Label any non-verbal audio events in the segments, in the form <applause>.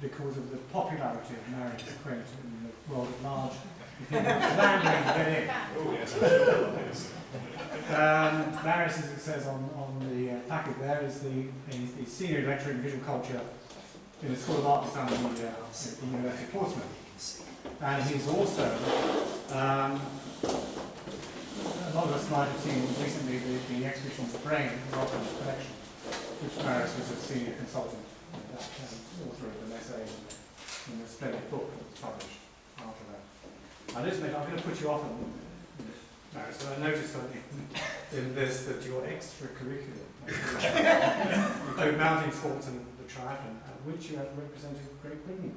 because of the popularity of Marius Kwint in the world at large. Oh, yes, I'm sure. yes. Um, Marius, as it says on, on the uh, packet there, is the, is the senior lecturer in visual culture in the School of Art and Design at the, uh, University of Portsmouth. And he's also, um, a lot of us might have seen recently the, the exhibition Brain, the Rockland Collection, which Marius was a senior consultant, author of an essay in the splendid book that was published after that. I just admit, I'm going to put you off on Marius, but I noticed in, in this that your extracurricular include mountain sports and the triathlon, at which you have represented Great Britain.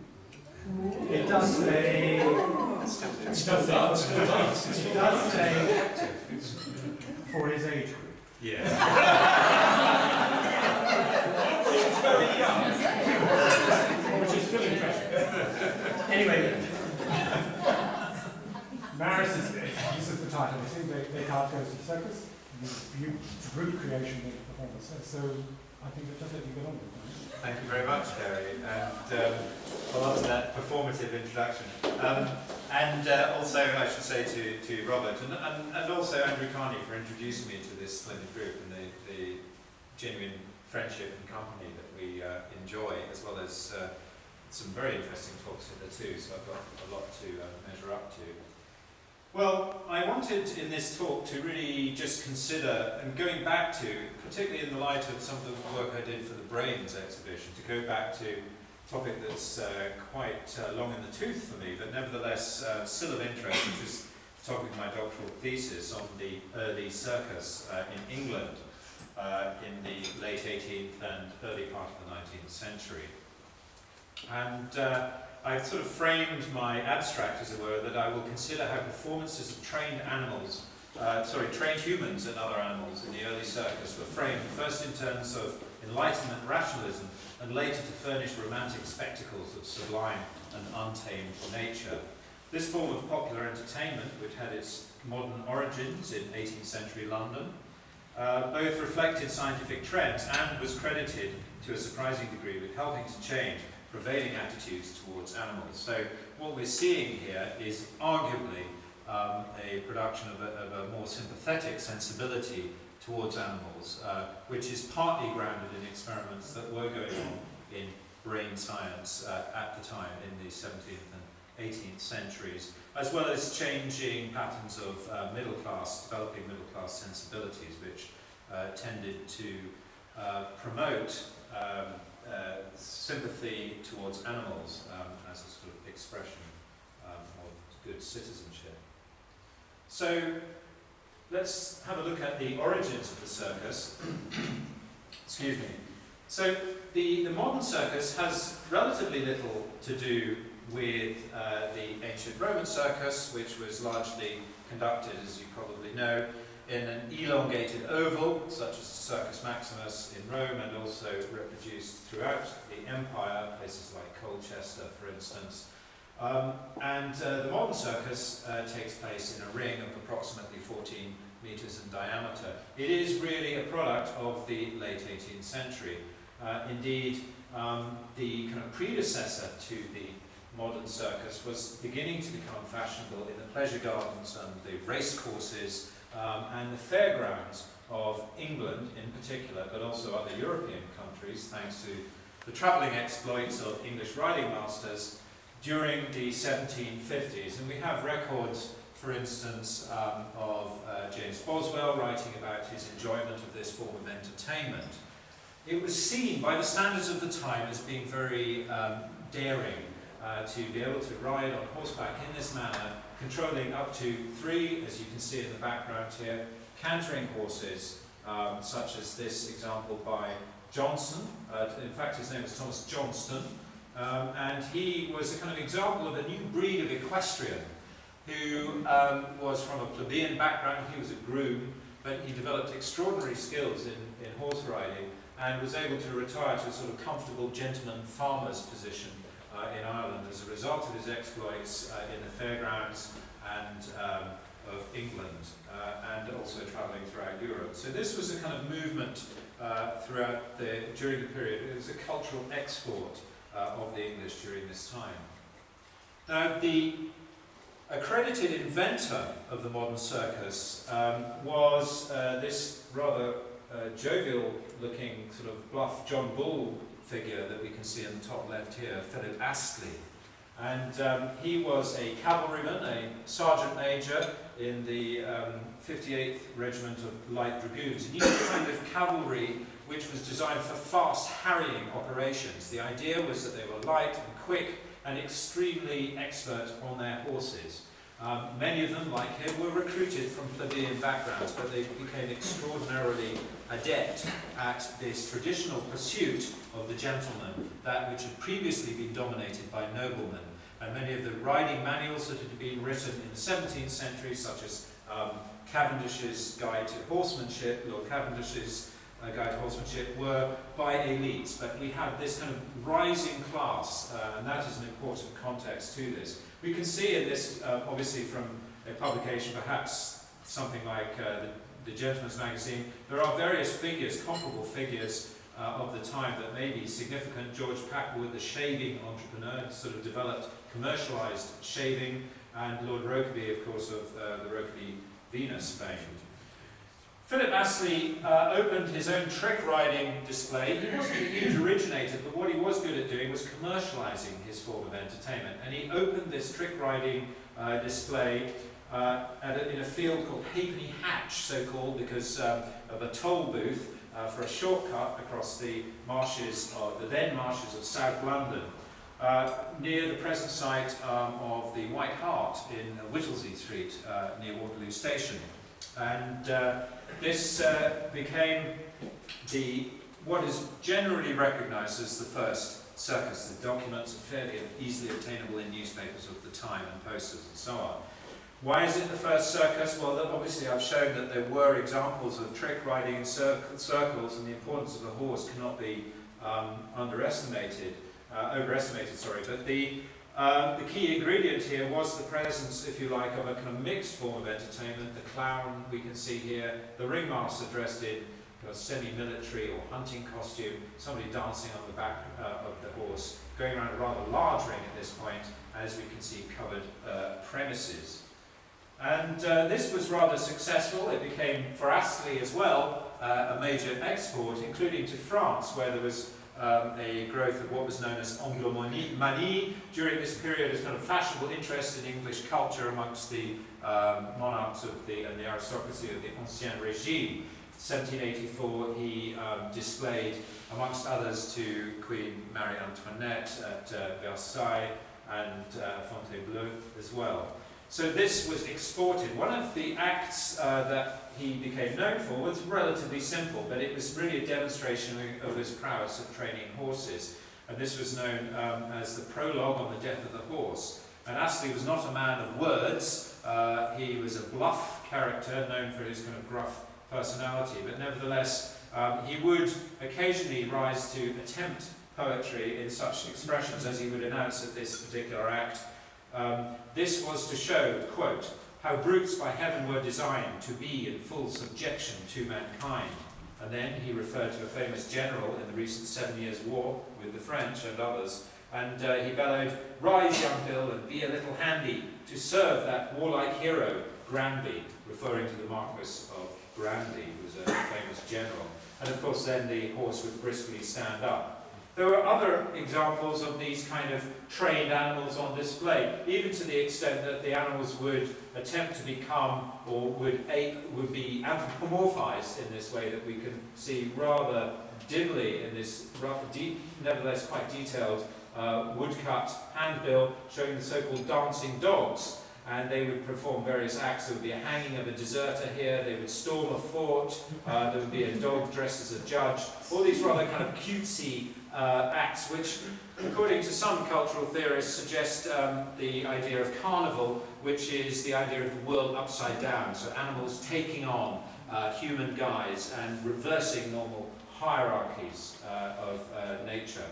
It does say. It does say. It does say for his age group. Yeah. <laughs> It's very young. Which is still interesting. Anyway, Marius is, this is the title, I think they, Descartes go to the circus. You, group creation of performance. So, so I think that just let you get on with it. Thank you very much, Garry, and um, I love that performative introduction. Um, and uh, also, I should say to, to Robert, and, and, and also Andrew Carney for introducing me to this splendid group and the, the genuine friendship and company that we uh, enjoy, as well as uh, some very interesting talks too, so I've got a lot to uh, measure up to. Well, I wanted in this talk to really just consider, and going back to, particularly in the light of some of the work I did for the Brains exhibition, to go back to a topic that's uh, quite uh, long in the tooth for me, but nevertheless uh, still of interest, which is the topic of my doctoral thesis on the early circus uh, in England uh, in the late 18th and early part of the 19th century. And uh, I've sort of framed my abstract, as it were, that I will consider how performances of trained animals, uh, sorry, trained humans and other animals in the early circus were framed first in terms of Enlightenment rationalism and later to furnish romantic spectacles of sublime and untamed nature. This form of popular entertainment, which had its modern origins in 18th century London, uh, both reflected scientific trends and was credited to a surprising degree with helping to change prevailing attitudes towards animals. So what we're seeing here is arguably um, a production of a, of a, more sympathetic sensibility towards animals, uh, which is partly grounded in experiments that were going on in brain science uh, at the time in the 17th and 18th centuries, as well as changing patterns of uh, middle class, developing middle class sensibilities, which uh, tended to uh, promote um, uh, sympathy towards animals um, as a sort of expression um, of good citizenship. So let's have a look at the origins of the circus. <coughs> Excuse me. So the, the modern circus has relatively little to do with uh, the ancient Roman circus, which was largely conducted, as you probably know, in an elongated oval, such as the Circus Maximus in Rome, and also reproduced throughout the empire, places like Colchester, for instance. Um, and uh, the modern circus uh, takes place in a ring of approximately 14 meters in diameter. It is really a product of the late 18th century. Uh, indeed, um, the kind of predecessor to the modern circus was beginning to become fashionable in the pleasure gardens and the race courses um, and the fairgrounds of England in particular, but also other European countries, thanks to the travelling exploits of English riding masters during the 1750s. And we have records, for instance, um, of uh, James Boswell writing about his enjoyment of this form of entertainment. It was seen by the standards of the time as being very um, daring uh, to be able to ride on horseback in this manner controlling up to three, as you can see in the background here, cantering horses, um, such as this example by Johnson. Uh, in fact, his name was Thomas Johnston. Um, and he was a kind of example of a new breed of equestrian who um, was from a plebeian background. He was a groom but he developed extraordinary skills in, in horse riding and was able to retire to a sort of comfortable gentleman farmer's position in Ireland as a result of his exploits uh, in the fairgrounds and um, of England uh, and also travelling throughout Europe. So this was a kind of movement uh, throughout the, during the period. It was a cultural export uh, of the English during this time. Now the accredited inventor of the modern circus um, was uh, this rather uh, jovial looking sort of bluff John Bull figure that we can see in the top left here, Philip Astley. And um, he was a cavalryman, a sergeant major in the um, 58th Regiment of Light Dragoons. And he was a kind of cavalry which was designed for fast harrying operations. The idea was that they were light and quick and extremely expert on their horses. Um, many of them, like him, were recruited from plebeian backgrounds, but they became extraordinarily adept at this traditional pursuit of the gentleman, that which had previously been dominated by noblemen. And many of the riding manuals that had been written in the 17th century, such as um, Cavendish's Guide to Horsemanship, Lord Cavendish's uh, Guide Horsemanship, were by elites. But we have this kind of rising class, uh, and that is an important context to this. We can see in this, uh, obviously from a publication, perhaps something like uh, the, the Gentleman's Magazine, there are various figures, comparable figures uh, of the time that may be significant. George Packwood, the shaving entrepreneur, sort of developed commercialized shaving, and Lord Rokeby, of course, of uh, the Rokeby Venus fame. Philip Astley uh, opened his own trick riding display. He wasn't a huge originator, but what he was good at doing was commercializing his form of entertainment. And he opened this trick riding uh, display uh, a, in a field called Halfpenny Hatch, so called because um, of a toll booth uh, for a shortcut across the marshes, of, the then marshes of South London. Uh, near the present site um, of the White Hart in Whittlesey Street uh, near Waterloo Station. And uh, this uh, became the what is generally recognized as the first circus. The documents are fairly easily obtainable in newspapers of the time and posters and so on. Why is it the first circus? Well, obviously I've shown that there were examples of trick riding in circles and the importance of the horse cannot be um, underestimated uh, overestimated, sorry, but the, uh, the key ingredient here was the presence, if you like, of a kind of mixed form of entertainment. The clown we can see here, the ringmaster dressed in a semi-military or hunting costume, somebody dancing on the back uh, of the horse, going around a rather large ring at this point, as we can see covered uh, premises. And uh, this was rather successful. It became, for Astley as well, uh, a major export, including to France, where there was um, a growth of what was known as Anglomanie during this period as kind of fashionable interest in English culture amongst the um, monarchs of the, and the aristocracy of the Ancien Regime. 1784 he um, displayed, amongst others, to Queen Marie Antoinette at uh, Versailles and uh, Fontainebleau as well. So this was exported. One of the acts uh, that he became known for was relatively simple, but it was really a demonstration of his prowess of training horses. And this was known um, as the prologue on the death of the horse. And Astley was not a man of words. Uh, he was a bluff character, known for his kind of gruff personality, but nevertheless, um, he would occasionally rise to attempt poetry in such expressions as he would announce at this particular act. Um, this was to show, quote, how brutes by heaven were designed to be in full subjection to mankind. And then he referred to a famous general in the recent Seven Years' War with the French and others, and uh, he bellowed, Rise, young Bill, and be a little handy to serve that warlike hero, Granby, referring to the Marquis of Granby, who was a famous general. And of course then the horse would briskly stand up there were other examples of these kind of trained animals on display, even to the extent that the animals would attempt to become or would, ape, would be anthropomorphized in this way that we can see rather dimly in this deep, nevertheless quite detailed uh, woodcut handbill showing the so-called dancing dogs and they would perform various acts. There would be a hanging of a deserter here, they would storm a fort, uh, there would be a dog dressed as a judge. All these rather kind of cutesy acts, which, according to some cultural theorists, suggest um, the idea of carnival, which is the idea of the world upside down, so animals taking on uh, human guise and reversing normal hierarchies uh, of uh, nature.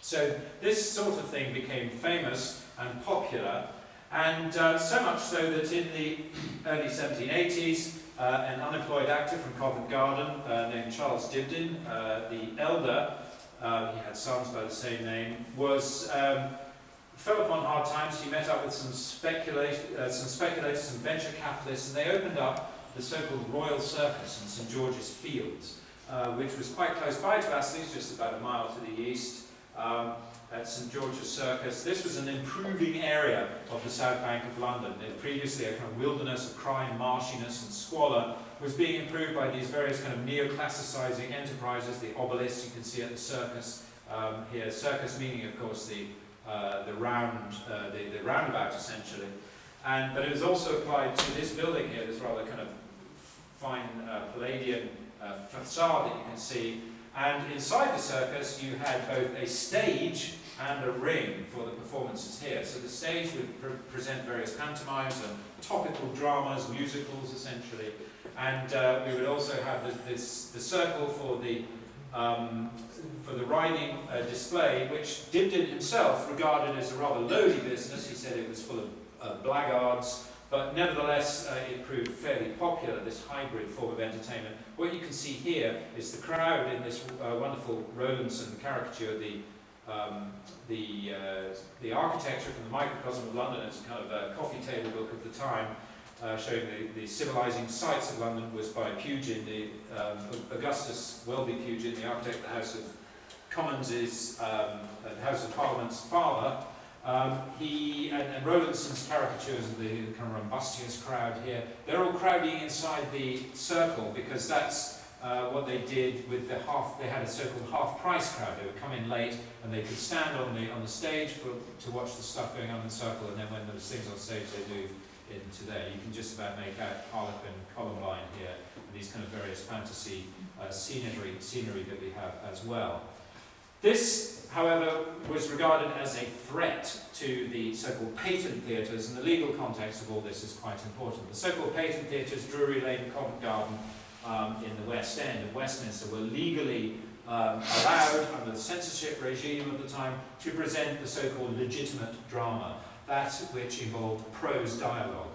So this sort of thing became famous and popular, and uh, so much so that in the <clears throat> early 1780s, uh, an unemployed actor from Covent Garden uh, named Charles Dibdin, uh, the elder, uh, he had sons by the same name, was um, fell upon hard times. He met up with some, uh, some speculators, some venture capitalists, and they opened up the so-called Royal Circus in St George's Fields, uh, which was quite close by to Astley's, just about a mile to the east. Um, at St George's Circus. This was an improving area of the south bank of London. It previously a kind of wilderness of crime, marshiness and squalor was being improved by these various kind of neoclassicizing enterprises, the obelisks you can see at the circus um, here. Circus meaning, of course, the, uh, the round, uh, the, the roundabout essentially. And, but it was also applied to this building here, this rather kind of fine uh, Palladian uh, facade that you can see. And inside the circus, you had both a stage and a ring for the performances here. So the stage would pre present various pantomimes and topical dramas, musicals essentially, and uh, we would also have the, this, the circle for the um, for the riding uh, display, which Dibdin himself regarded as a rather lowly business. He said it was full of uh, blackguards, but nevertheless uh, it proved fairly popular, this hybrid form of entertainment. What you can see here is the crowd in this uh, wonderful Rowlandson caricature, the um, the, uh, the architecture from the microcosm of London, it's kind of a coffee table book of the time, uh, showing the, the civilizing sights of London was by Pugin, the um, Augustus Welby Pugin, the architect of the House of Commons um, the House of Parliament's father. Um, he and, and Rowlandson's caricatures of the, kind of rumbustious crowd here, they're all crowding inside the circle because that's uh, what they did with the half, they had a so-called half-price crowd. They would come in late and they could stand on the on the stage for, to watch the stuff going on in the circle, and then when there was things on stage, they move into there. You can just about make out Harlequin, Columbine here, and these kind of various fantasy uh, scenery, scenery that we have as well. This, however, was regarded as a threat to the so-called patent theatres, and the legal context of all this is quite important. The so-called patent theatres, Drury Lane, Covent Garden, um, in the West End of Westminster were legally um, allowed under the censorship regime of the time to present the so-called legitimate drama, that which involved prose dialogue.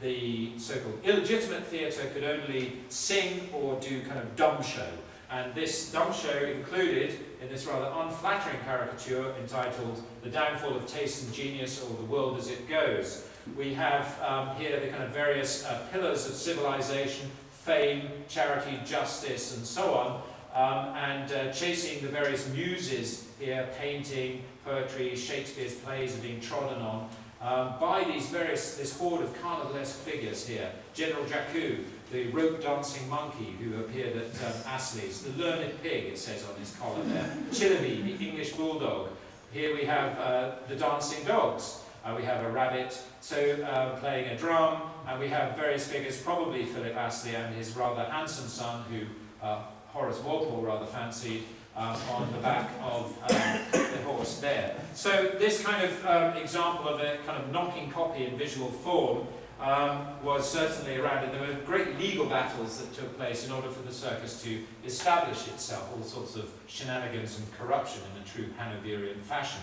The so-called illegitimate theatre could only sing or do kind of dumb show, and this dumb show included, in this rather unflattering caricature entitled The Downfall of Taste and Genius or The World as It Goes, we have um, here the kind of various uh, pillars of civilization fame, charity, justice, and so on, um, and uh, chasing the various muses here, painting, poetry, Shakespeare's plays are being trodden on, um, by these various, this horde of carnivalesque figures here. General Jacko, the rope dancing monkey who appeared at um, Astley's, the learned pig, it says on his collar there, <laughs> Chillaby, the English bulldog. Here we have uh, the dancing dogs. Uh, we have a rabbit so uh, playing a drum, and we have various figures, probably Philip Astley and his rather handsome son, who uh, Horace Walpole rather fancied, um, on the back of um, the horse there. So this kind of um, example of a kind of knocking copy in visual form um, was certainly around, and there were great legal battles that took place in order for the circus to establish itself, all sorts of shenanigans and corruption in a true Hanoverian fashion.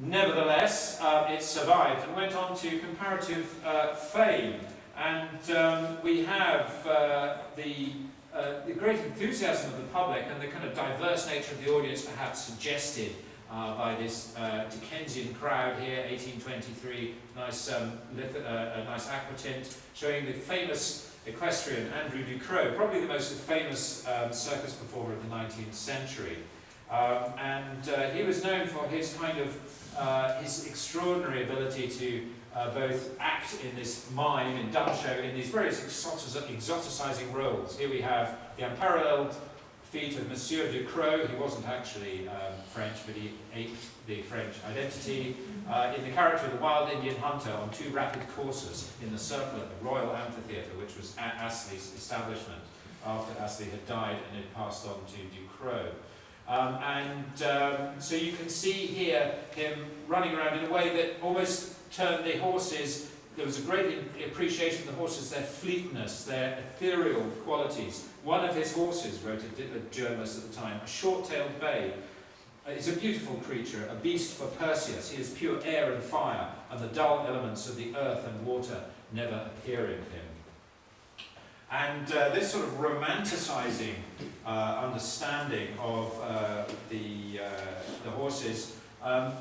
Nevertheless, uh, it survived and went on to comparative uh, fame. And um, we have uh, the, uh, the great enthusiasm of the public and the kind of diverse nature of the audience perhaps suggested uh, by this uh, Dickensian crowd here, 1823, nice, um, a nice aquatint, showing the famous equestrian Andrew Ducrow, probably the most famous um, circus performer of the 19th century. Um, and uh, he was known for his kind of uh, his extraordinary ability to uh, both act in this mime, in dumb show, in these various exoticizing roles. Here we have the unparalleled feat of Monsieur Ducrow, he wasn't actually um, French, but he aped the French identity, uh, in the character of the wild Indian hunter on two rapid coursers in the circle at the Royal Amphitheatre, which was at Astley's establishment after Astley had died and had passed on to Ducrow. Um, and um, so you can see here him running around in a way that almost turned the horses there was a great appreciation of the horses, their fleetness, their ethereal qualities. One of his horses, wrote a, a journalist at the time, a short-tailed bay, uh, is a beautiful creature, a beast for Perseus. He is pure air and fire, and the dull elements of the earth and water never appear in him. And uh, this sort of romanticizing uh, understanding of uh, the, uh, the horses, um,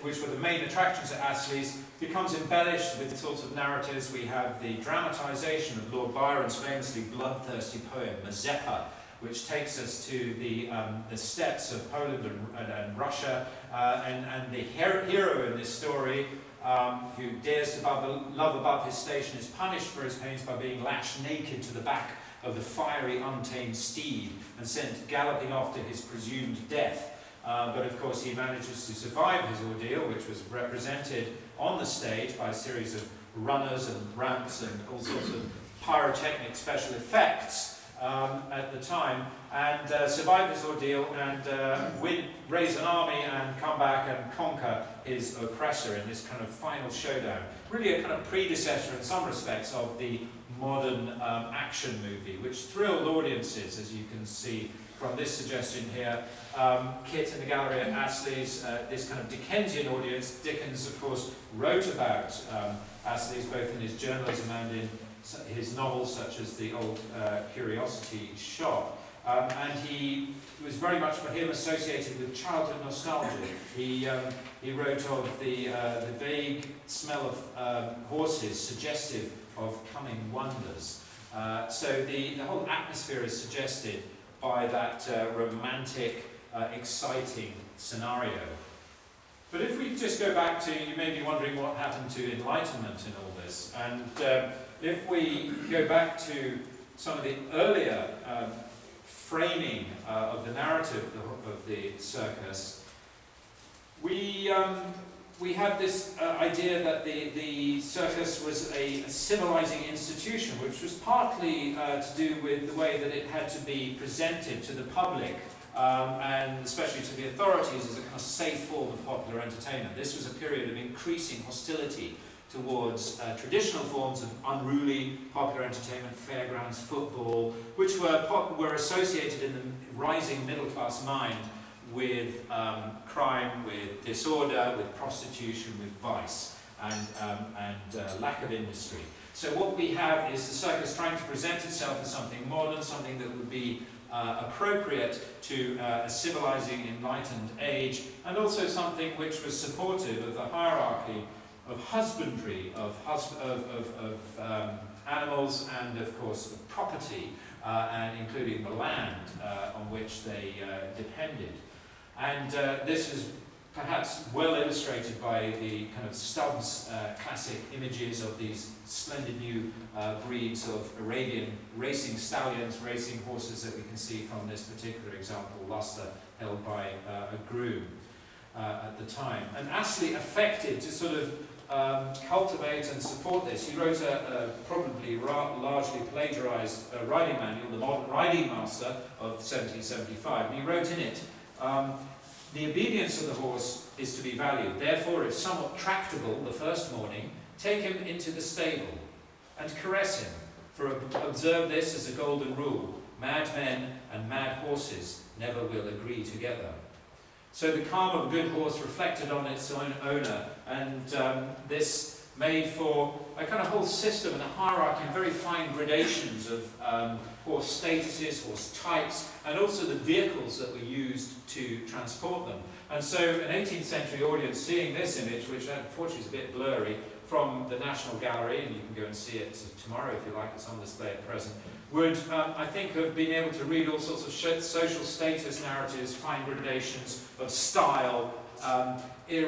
which were the main attractions at Astley's, becomes embellished with sorts of narratives. We have the dramatization of Lord Byron's famously bloodthirsty poem, Mazeppa, which takes us to the, um, the steppes of Poland and, and, and Russia, uh, and, and the hero in this story um, who dares to love above his station is punished for his pains by being lashed naked to the back of the fiery, untamed steed and sent galloping off to his presumed death. Uh, but of course, he manages to survive his ordeal, which was represented on the stage by a series of runners and ramps and all sorts of pyrotechnic special effects um, at the time and uh, survive his ordeal and uh, win, raise an army and come back and conquer his oppressor in this kind of final showdown. Really a kind of predecessor in some respects of the modern um, action movie, which thrilled audiences, as you can see from this suggestion here. Um, Kit in the gallery at Astley's, uh, this kind of Dickensian audience. Dickens, of course, wrote about um, Astley's both in his journalism and in his novels such as The Old uh, Curiosity Shop. Um, and he was very much for him associated with childhood nostalgia. He, um, he wrote of the, uh, the vague smell of um, horses suggestive of coming wonders. Uh, so the, the whole atmosphere is suggested by that uh, romantic, uh, exciting scenario. But if we just go back to, you may be wondering what happened to Enlightenment in all this. And um, if we go back to some of the earlier um, framing uh, of the narrative of the circus, we, um, we have this uh, idea that the, the circus was a, a, civilizing institution, which was partly uh, to do with the way that it had to be presented to the public, um, and especially to the authorities as a kind of safe form of popular entertainment. This was a period of increasing hostility towards uh, traditional forms of unruly popular entertainment, fairgrounds, football, which were, were associated in the rising middle class mind with um, crime, with disorder, with prostitution, with vice, and, um, and uh, lack of industry. So what we have is the circus trying to present itself as something modern, something that would be uh, appropriate to uh, a civilizing, enlightened age, and also something which was supportive of the hierarchy of husbandry, of, hus of, of, of um, animals, and of course of property, uh, and including the land uh, on which they uh, depended. And uh, this is perhaps well illustrated by the kind of Stubbs uh, classic images of these splendid new uh, breeds of Arabian racing stallions, racing horses that we can see from this particular example, Lustre, held by a groom at the time. And Astley affected to sort of um, cultivate and support this. He wrote a, a probably largely plagiarized uh, riding manual, The Modern Riding Master of 1775, and he wrote in it, um, the obedience of the horse is to be valued. Therefore, if somewhat tractable the first morning, take him into the stable and caress him. For observe this as a golden rule. Mad men and mad horses never will agree together. So the calm of a good horse reflected on its own owner, and um, this made for a kind of whole system and a hierarchy and very fine gradations of um, horse statuses, horse types, and also the vehicles that were used to transport them. And so an 18th century audience seeing this image, which unfortunately is a bit blurry, from the National Gallery, and you can go and see it tomorrow if you like, it's on display at present, would, um, I think, have been able to read all sorts of social status narratives, fine gradations of style, um,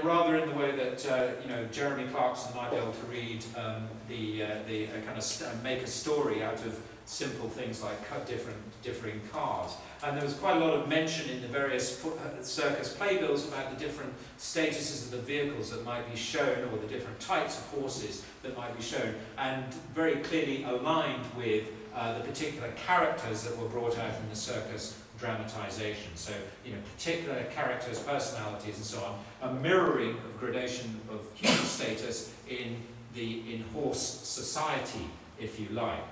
rather in the way that uh, you know Jeremy Clarkson might be able to read um, the, uh, the uh, kind of make a story out of simple things like cut different differing cars. And there was quite a lot of mention in the various uh, circus playbills about the different statuses of the vehicles that might be shown, or the different types of horses that might be shown, and very clearly aligned with uh, the particular characters that were brought out in the circus dramatization. So, you know, particular characters, personalities, and so on, a mirroring of gradation of human status in the in-horse society, if you like.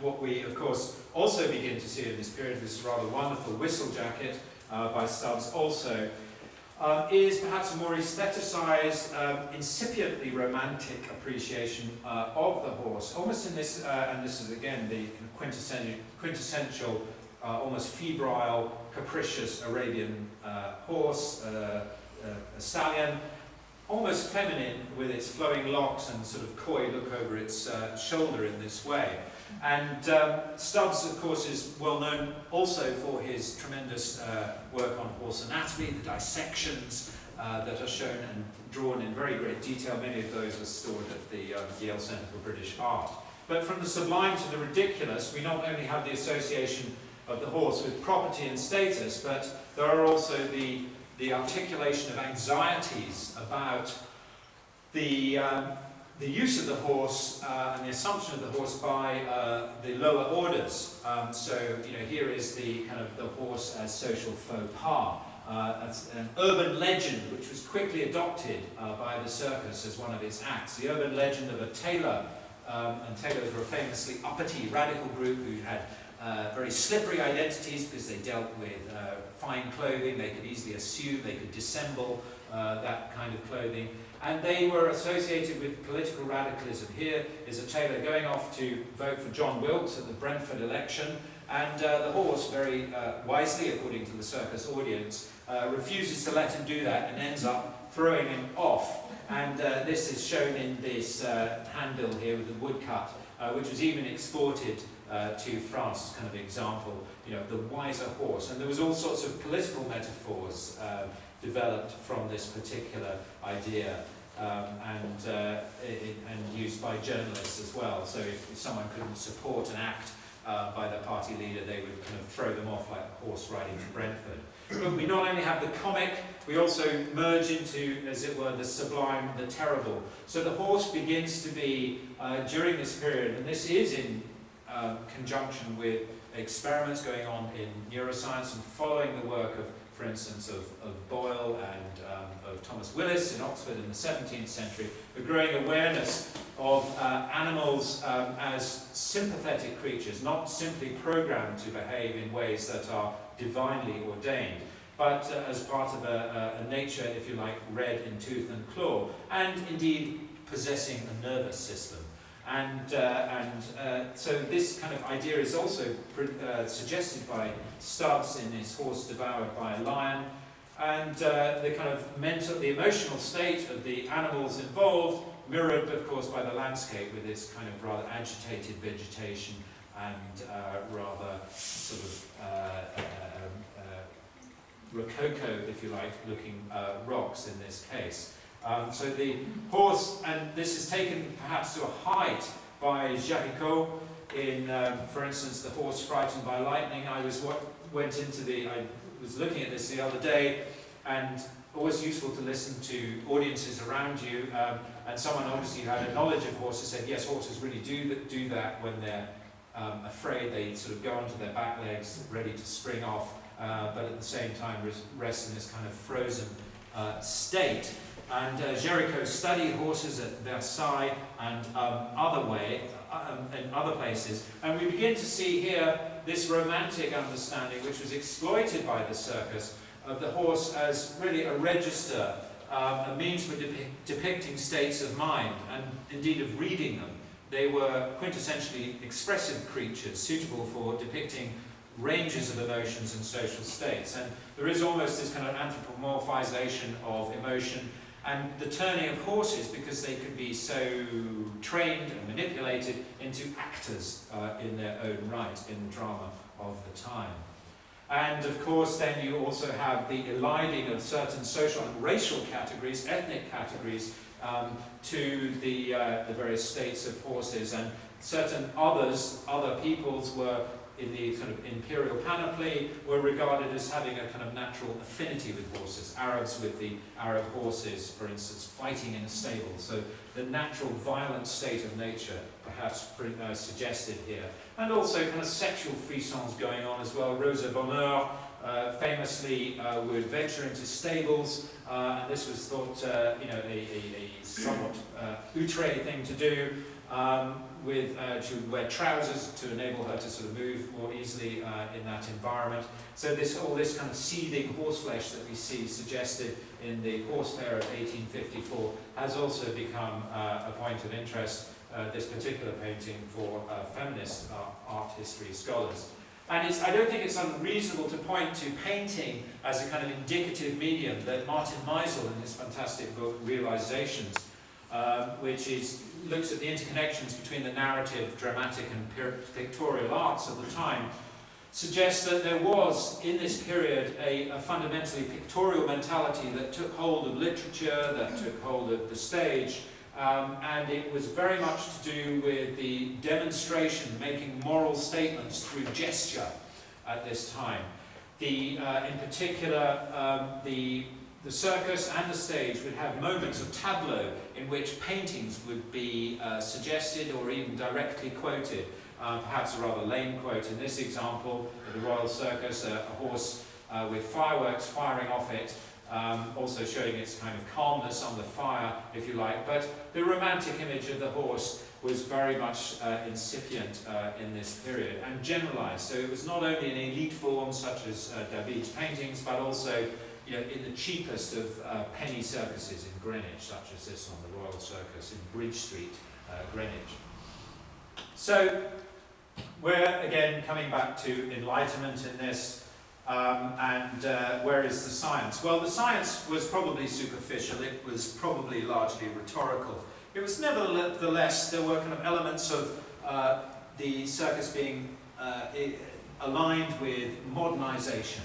What we, of course, also begin to see in this period, this rather wonderful Whistlejacket uh, by Stubbs also, um, is perhaps a more aestheticized, um, incipiently romantic appreciation uh, of the horse, almost in this, uh, and this is again the quintessential, quintessential uh, almost febrile, capricious Arabian uh, horse, uh, uh, a stallion, almost feminine with its flowing locks and sort of coy look over its uh, shoulder in this way. And um, Stubbs, of course, is well known also for his tremendous uh, work on horse anatomy, the dissections that are shown and drawn in very great detail. Many of those are stored at the um, Yale Centre for British Art. But from the sublime to the ridiculous, we not only have the association of the horse with property and status, but there are also the, the articulation of anxieties about the, um, the use of the horse uh, and the assumption of the horse by uh, the lower orders. Um, so, you know, here is the kind of the horse as social faux pas. Uh, an urban legend which was quickly adopted uh, by the circus as one of its acts. The urban legend of a tailor, um, and tailors were a famously uppity radical group who had uh, very slippery identities because they dealt with uh, fine clothing, they could easily assume, they could dissemble uh, that kind of clothing. And they were associated with political radicalism. Here is a tailor going off to vote for John Wilkes at the Brentford election, and uh, the horse, very uh, wisely, according to the circus audience, uh, refuses to let him do that and ends up throwing him off. And uh, this is shown in this uh, handbill here with the woodcut, uh, which was even exported uh, to France as kind of example, you know, the wiser horse. And there was all sorts of political metaphors uh, developed from this particular idea um, and, uh, it, and used by journalists as well. So if, if someone couldn't support an act uh, by the party leader, they would kind of throw them off like a horse riding to Brentford. But we not only have the comic, we also merge into, as it were, the sublime, the terrible. So the horse begins to be, uh, during this period, and this is in um, conjunction with experiments going on in neuroscience and following the work of, for instance, of, of Boyle and um, of Thomas Willis in Oxford in the 17th century, the growing awareness of uh, animals um, as sympathetic creatures, not simply programmed to behave in ways that are divinely ordained, but uh, as part of a, a, nature, if you like, red in tooth and claw, and indeed possessing a nervous system. And, uh, and uh, so this kind of idea is also uh, suggested by Stubbs in his Horse Devoured by a Lion, and uh, the kind of mental, the emotional state of the animals involved, mirrored, of course, by the landscape with its kind of rather agitated vegetation and uh, rather sort of uh, um, rococo, if you like, looking rocks in this case. Um, so the horse, and this is taken perhaps to a height by Géricault in, um, for instance, The Horse Frightened by Lightning. I was what went into the, I was looking at this the other day, and always useful to listen to audiences around you. Um, and someone obviously who had a knowledge of horses said, yes, horses really do do that when they're um, afraid. They sort of go onto their back legs, ready to spring off, uh, but at the same time rest in this kind of frozen uh, state. And uh, Géricault studied horses at Versailles and um, other way, um, in other places. And we begin to see here this romantic understanding, which was exploited by the circus, of the horse as really a register, um, a means for depicting states of mind, and indeed of reading them. They were quintessentially expressive creatures, suitable for depicting ranges of emotions and social states. And there is almost this kind of anthropomorphization of emotion and the turning of horses because they could be so trained and manipulated into actors uh, in their own right in the drama of the time. And of course, then you also have the eliding of certain social and racial categories, ethnic categories, um, to the, uh, the various states of horses. And certain others, other peoples, were in the kind of imperial panoply were regarded as having a kind of natural affinity with horses. Arabs with the Arab horses, for instance, fighting in a stable. So the natural violent state of nature perhaps uh, suggested here. And also kind of sexual frissons going on as well. Rosa Bonheur, uh, famously uh, would venture into stables, uh, and this was thought, uh, you know, a, a, a somewhat uh, outre thing to do. Um, with uh, she wear trousers to enable her to sort of move more easily in that environment. So this all this kind of seething horseflesh that we see suggested in the horse fair of 1854 has also become a point of interest. This particular painting for feminist art history scholars. And I don't think it's unreasonable to point to painting as a kind of indicative medium that Martin Meisel in his fantastic book Realizations, um, which is, looks at the interconnections between the narrative, dramatic and pictorial arts of the time, suggests that there was, in this period, a, a fundamentally pictorial mentality that took hold of literature, that took hold of the stage, um, and it was very much to do with the demonstration, making moral statements through gesture at this time. The, uh, in particular, um, the, the circus and the stage would have moments of tableau in which paintings would be uh, suggested or even directly quoted. Uh, perhaps a rather lame quote in this example, the Royal Circus, a, a horse uh, with fireworks firing off it, um, also showing its kind of calmness on the fire, if you like. But the romantic image of the horse was very much uh, incipient uh, in this period and generalized. So it was not only in elite form such as uh, David's paintings, but also you know, in the cheapest of uh, penny circuses in Greenwich, such as this on the Royal Circus in Bridge Street, uh, Greenwich. So we're again coming back to enlightenment in this. Um, and uh, where is the science? Well, the science was probably superficial. It was probably largely rhetorical. It was nevertheless, there were kind of elements of uh, the circus being uh, aligned with modernization.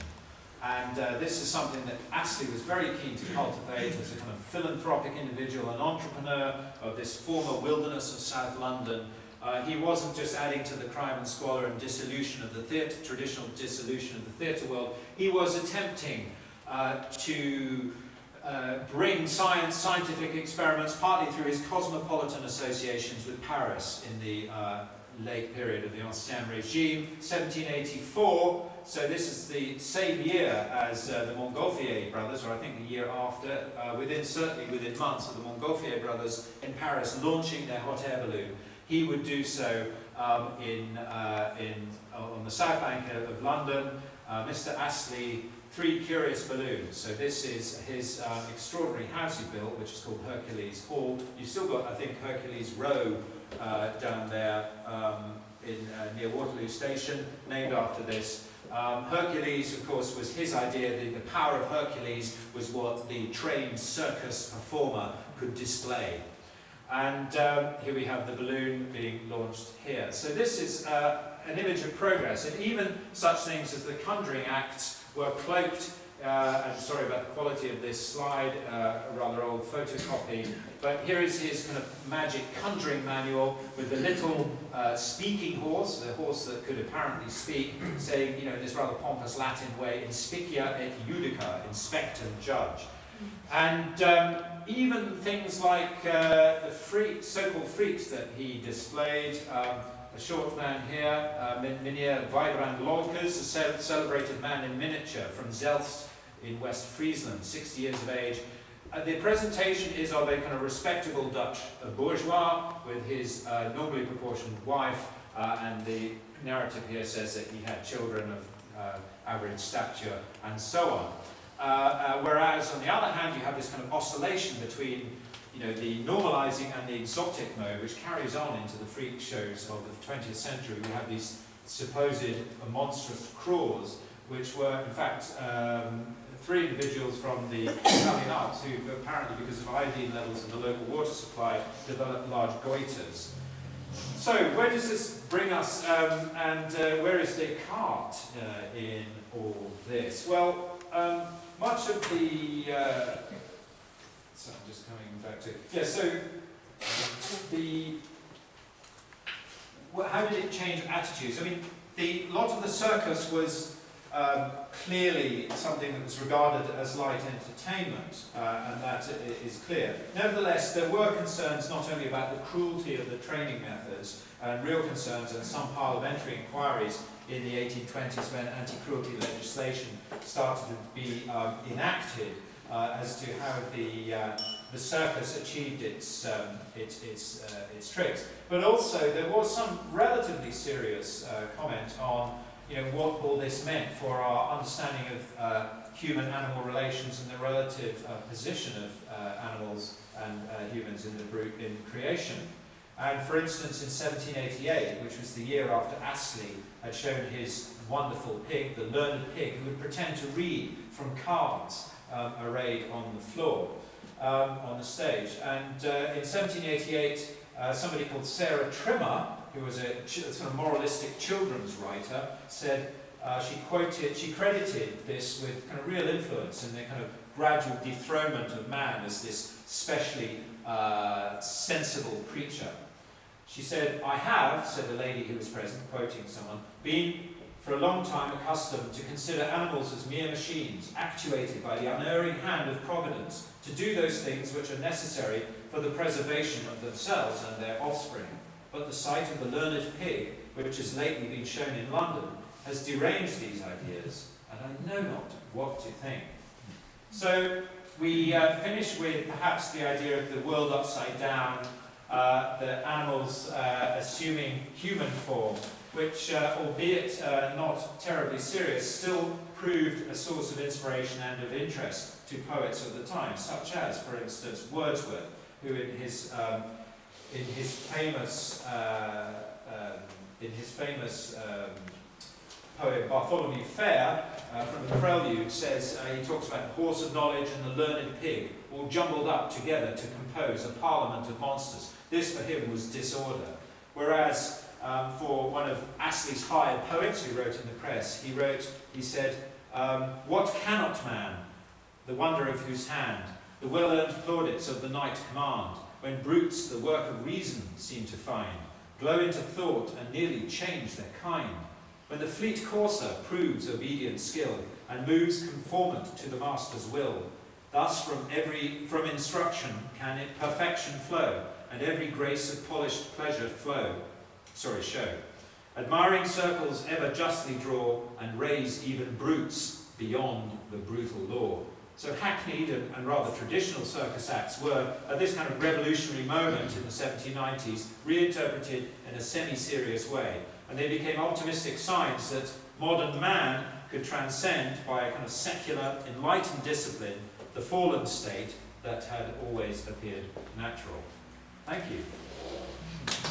And uh, this is something that Astley was very keen to cultivate as a kind of philanthropic individual, an entrepreneur of this former wilderness of South London, uh, he wasn't just adding to the crime and squalor and dissolution of the theatre, traditional dissolution of the theatre world. He was attempting uh, to uh, bring science, scientific experiments, partly through his cosmopolitan associations with Paris in the uh, late period of the Ancien Regime, 1784. So this is the same year as uh, the Montgolfier brothers, or I think the year after, uh, within certainly within months of the Montgolfier brothers in Paris launching their hot air balloon he would do so um, in, uh, in, on the south bank of London. Uh, Mr. Astley, three curious balloons. So this is his um, extraordinary house he built, which is called Hercules Hall. You've still got, I think, Hercules Row uh, down there um, in, uh, near Waterloo Station, named after this. Um, Hercules, of course, was his idea. The, the power of Hercules was what the trained circus performer could display. And um, here we have the balloon being launched here. So this is uh, an image of progress. And even such things as the conjuring acts were cloaked uh, I'm sorry about the quality of this slide, uh, a rather old photocopy, but here is his kind of magic conjuring manual with the little uh, speaking horse, the horse that could apparently speak, saying, you know, in this rather pompous Latin way, inspicia et judica, inspect and judge. And um, even things like uh, the freak, so-called freaks that he displayed, um, a short man here, uh, Mynheer Wybrand Lolkes, a celebrated man in miniature from Zelst in West Friesland, 60 years of age. Uh, the presentation is of a kind of respectable Dutch uh, bourgeois with his uh, normally proportioned wife, uh, and the narrative here says that he had children of uh, average stature and so on. Uh, uh, whereas on the other hand, you have this kind of oscillation between you know, the normalizing and the exotic mode, which carries on into the freak shows of the 20th century. We have these supposed monstrous craws, which were in fact um, three individuals from the Italian Alps who apparently, because of iodine levels in the local water supply, developed large goiters. So, where does this bring us, um, and uh, where is Descartes uh, in all this? Well, um, much of the, uh, so I'm just coming back to, yeah, so the, how did it change attitudes? I mean, the lot of the circus was um, clearly something that was regarded as light entertainment, uh, and that is clear. Nevertheless, there were concerns not only about the cruelty of the training methods, and real concerns and some parliamentary inquiries in the 1820s when anti-cruelty legislation started to be um, enacted uh, as to how the, uh, the circus achieved its, um, its, its, uh, its tricks. But also there was some relatively serious uh, comment on you know, what all this meant for our understanding of uh, human-animal relations and the relative uh, position of animals and humans in the in creation. And for instance, in 1788, which was the year after Astley had shown his wonderful pig, the learned pig, who would pretend to read from cards um, arrayed on the floor, um, on the stage. And uh, in 1788, uh, somebody called Sarah Trimmer, who was a sort of moralistic children's writer, said uh, she quoted, she credited this with kind of real influence in the kind of gradual dethronement of man as this specially uh, sensible creature. She said, I have, said the lady who was present, quoting someone, been for a long time accustomed to consider animals as mere machines, actuated by the unerring hand of Providence, to do those things which are necessary for the preservation of themselves and their offspring. But the sight of the learned pig, which has lately been shown in London, has deranged these ideas, and I know not what to think. So we uh, finish with perhaps the idea of the world upside down, uh, the animals uh, assuming human form, which, uh, albeit uh, not terribly serious, still proved a source of inspiration and of interest to poets of the time, such as, for instance, Wordsworth, who in his, um, in his famous, uh, um, in his famous um, poem Bartholomew Fair, uh, from the Prelude, says, uh, he talks about the horse of knowledge and the learned pig, all jumbled up together to compose a parliament of monsters. This for him was disorder. Whereas um, for one of Astley's hired poets who wrote in the press, he wrote, he said, um, What cannot man, the wonder of whose hand, the well-earned plaudits of the night command, when brutes the work of reason seem to find, glow into thought and nearly change their kind, when the fleet courser proves obedient skill and moves conformant to the master's will, thus from every from instruction can it perfection flow, and every grace of polished pleasure flow, sorry, show. Admiring circles ever justly draw, and raise even brutes beyond the brutal law. So hackneyed and, and, rather traditional circus acts were, at this kind of revolutionary moment in the 1790s, reinterpreted in a semi-serious way. And they became optimistic signs that modern man could transcend by a kind of secular, enlightened discipline the fallen state that had always appeared natural. Thank you.